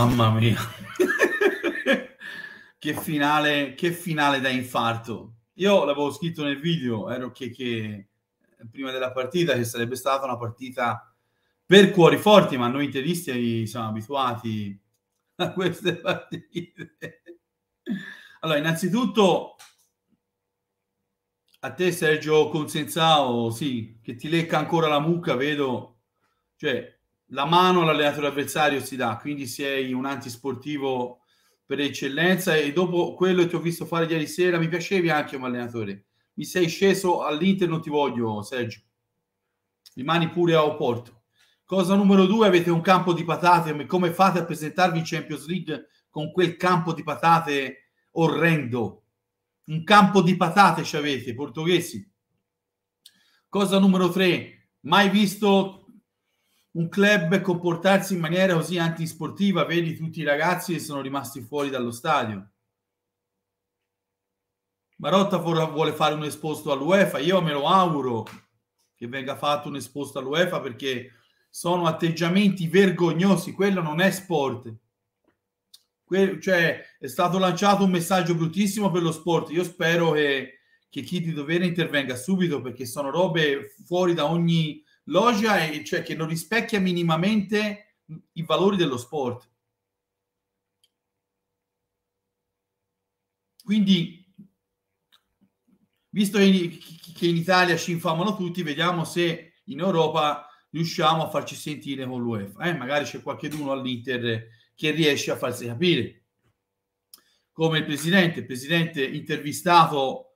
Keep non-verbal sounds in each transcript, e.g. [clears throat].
Mamma mia. [laughs] che finale, che finale da infarto. Io l'avevo scritto nel video, ero che, che prima della partita che sarebbe stata una partita per cuori forti, ma noi interisti siamo abituati a queste partite. Allora, innanzitutto a te Sergio Consensao, sì, che ti lecca ancora la mucca, vedo, cioè la mano all'allenatore avversario si dà, quindi sei un antisportivo per eccellenza e dopo quello che ti ho visto fare ieri sera mi piacevi anche come allenatore. Mi sei sceso all'Inter, non ti voglio, Sergio. Rimani pure a Oporto. Cosa numero due, avete un campo di patate, come fate a presentarvi in Champions League con quel campo di patate orrendo? Un campo di patate ci avete, portoghesi. Cosa numero tre, mai visto un club comportarsi in maniera così antisportiva, vedi tutti i ragazzi che sono rimasti fuori dallo stadio. Marotta vuole fare un esposto all'UEFA, io me lo auguro che venga fatto un esposto all'UEFA perché sono atteggiamenti vergognosi, quello non è sport. Que- cioè, è stato lanciato un messaggio bruttissimo per lo sport. Io spero che, che chi di dovere intervenga subito perché sono robe fuori da ogni logia e cioè che non rispecchia minimamente i valori dello sport. Quindi, visto che in Italia ci infamano tutti, vediamo se in Europa riusciamo a farci sentire con l'UEFA. Eh, magari c'è qualcuno all'Inter che riesce a farsi capire. Come il presidente, il presidente intervistato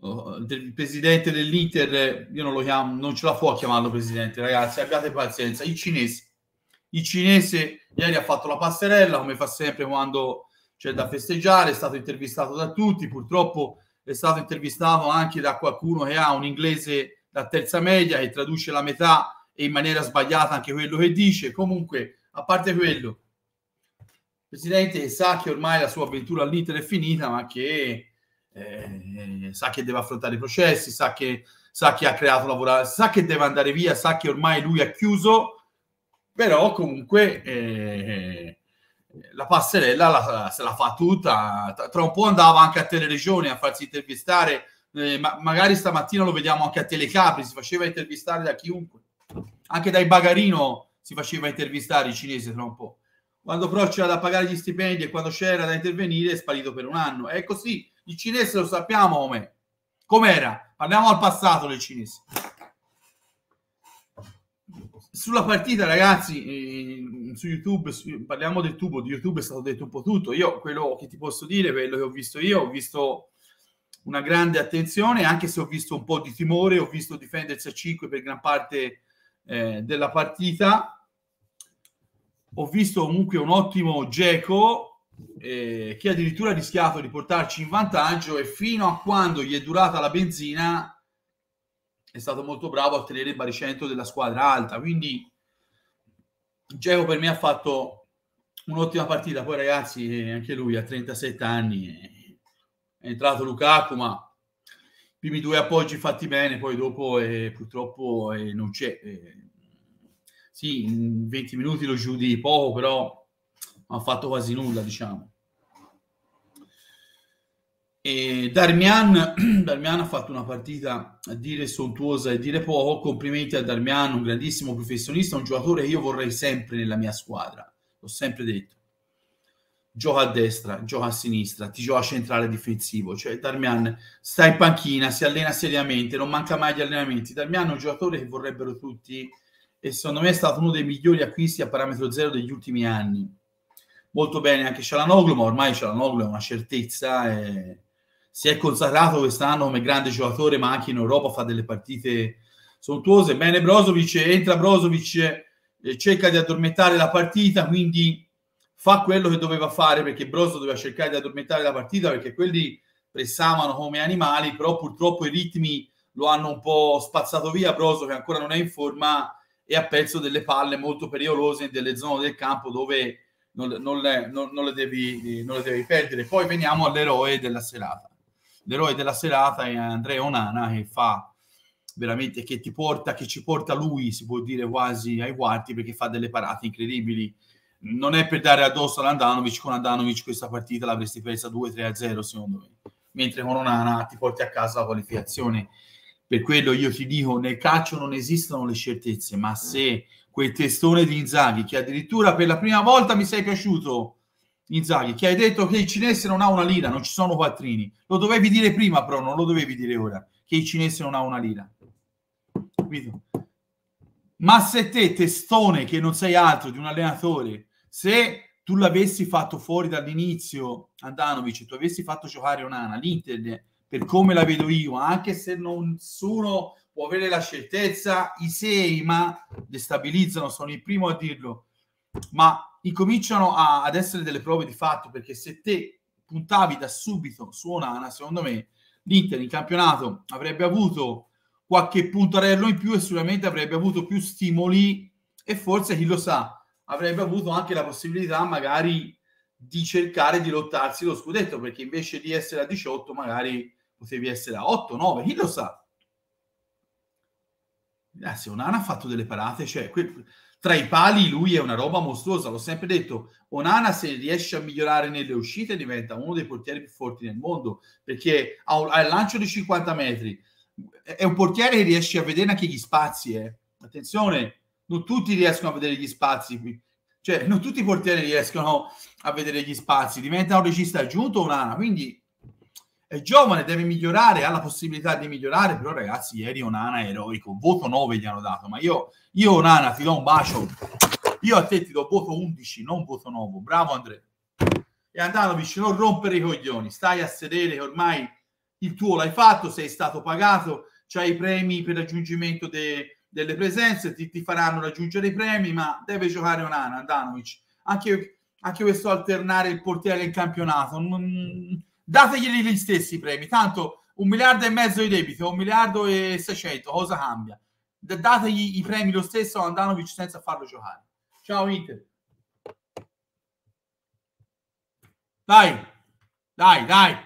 il presidente dell'Inter, io non lo chiamo, non ce la può chiamarlo presidente, ragazzi, abbiate pazienza. Il cinese, il cinese ieri ha fatto la passerella, come fa sempre quando c'è da festeggiare, è stato intervistato da tutti, purtroppo è stato intervistato anche da qualcuno che ha un inglese da terza media che traduce la metà e in maniera sbagliata anche quello che dice. Comunque, a parte quello, il presidente sa che ormai la sua avventura all'Inter è finita, ma che eh, sa che deve affrontare i processi, sa che, sa che ha creato lavorare, sa che deve andare via, sa che ormai lui ha chiuso, però comunque eh, la passerella la, se la fa tutta. Tra un po' andava anche a Teleregione a farsi intervistare, eh, ma magari stamattina lo vediamo anche a Telecapri, si faceva intervistare da chiunque, anche dai Bagarino si faceva intervistare i cinesi tra un po'. Quando però c'era da pagare gli stipendi e quando c'era da intervenire è sparito per un anno. È così, il cinese lo sappiamo com'è. Com'era? Parliamo al passato del cinese. Sulla partita, ragazzi, eh, su YouTube, su, parliamo del tubo, di YouTube è stato detto un po' tutto. Io quello che ti posso dire, quello che ho visto io, ho visto una grande attenzione, anche se ho visto un po' di timore, ho visto difendersi a 5 per gran parte eh, della partita. Ho visto comunque un ottimo Geco eh, che addirittura ha rischiato di portarci in vantaggio e fino a quando gli è durata la benzina è stato molto bravo a tenere il baricentro della squadra alta. Quindi Geo per me ha fatto un'ottima partita. Poi ragazzi, anche lui ha 37 anni, è entrato Lukaku, ma i primi due appoggi fatti bene, poi dopo eh, purtroppo eh, non c'è. Eh, sì, in 20 minuti lo giudi poco, però ha fatto quasi nulla, diciamo. E Darmian, [clears throat] Darmian ha fatto una partita a dire sontuosa e dire poco. Complimenti a Darmian, un grandissimo professionista, un giocatore che io vorrei sempre nella mia squadra. L'ho sempre detto. Gioca a destra, gioca a sinistra, ti gioca a centrale difensivo. Cioè, Darmian sta in panchina, si allena seriamente, non manca mai agli allenamenti. Darmian è un giocatore che vorrebbero tutti e secondo me è stato uno dei migliori acquisti a parametro zero degli ultimi anni molto bene anche Cialanoglu, ma ormai Cialanoglu è una certezza. E si è consacrato quest'anno come grande giocatore, ma anche in Europa fa delle partite sontuose. Bene, Brozovic entra Brozovic, eh, cerca di addormentare la partita, quindi fa quello che doveva fare perché Brozo doveva cercare di addormentare la partita perché quelli pressavano come animali, però purtroppo i ritmi lo hanno un po' spazzato via Brozo che ancora non è in forma e ha perso delle palle molto pericolose in delle zone del campo dove non, non, le, non, non, le devi, non le devi perdere. Poi veniamo all'eroe della serata. L'eroe della serata è Andrea Onana che fa veramente che ti porta, che ci porta lui, si può dire quasi ai quarti, perché fa delle parate incredibili. non è per dare addosso ad Andanovic, con Andanovic questa partita l'avresti presa 2-3-0 secondo me, mentre con Onana ti porti a casa la qualificazione. Per quello io ti dico, nel calcio non esistono le certezze, ma se quel testone di Inzaghi, che addirittura per la prima volta mi sei piaciuto, Inzaghi, che hai detto che il cinese non ha una lira, non ci sono quattrini, lo dovevi dire prima però, non lo dovevi dire ora, che il cinese non ha una lira. Capito? Ma se te, testone, che non sei altro di un allenatore, se tu l'avessi fatto fuori dall'inizio, Andanovic, tu avessi fatto giocare Onana, l'Inter, per come la vedo io, anche se nessuno può avere la certezza, i sei ma destabilizzano, sono il primo a dirlo, ma incominciano a, ad essere delle prove di fatto, perché se te puntavi da subito su Onana, secondo me l'Inter in campionato avrebbe avuto qualche puntarello in più e sicuramente avrebbe avuto più stimoli e forse chi lo sa avrebbe avuto anche la possibilità magari di cercare di lottarsi lo scudetto perché invece di essere a 18 magari potevi essere a 8, 9, chi lo sa? Eh, se Onana ha fatto delle parate cioè, que- tra i pali lui è una roba mostruosa l'ho sempre detto. Onana se riesce a migliorare nelle uscite diventa uno dei portieri più forti nel mondo perché ha, un, ha il lancio di 50 metri. È un portiere che riesce a vedere anche gli spazi eh. attenzione non tutti riescono a vedere gli spazi qui. Cioè, non tutti i portieri riescono a vedere gli spazi, diventa un regista aggiunto o un'ana, quindi è giovane, deve migliorare, ha la possibilità di migliorare, però ragazzi, ieri Onana è eroico, voto 9 gli hanno dato, ma io, io Onana ti do un bacio, io a te ti do voto 11, non voto 9, bravo Andrea. E Andanovic, non rompere i coglioni, stai a sedere ormai il tuo l'hai fatto, sei stato pagato, c'hai i premi per raggiungimento dei delle presenze, ti, ti, faranno raggiungere i premi, ma deve giocare Onana, Andanovic. Anche, anche questo alternare il portiere in campionato, non, dategli gli stessi premi, tanto un miliardo e mezzo di debito, un miliardo e seicento, cosa cambia? Dategli i premi lo stesso a Andanovic senza farlo giocare. Ciao Inter. Dai, dai, dai.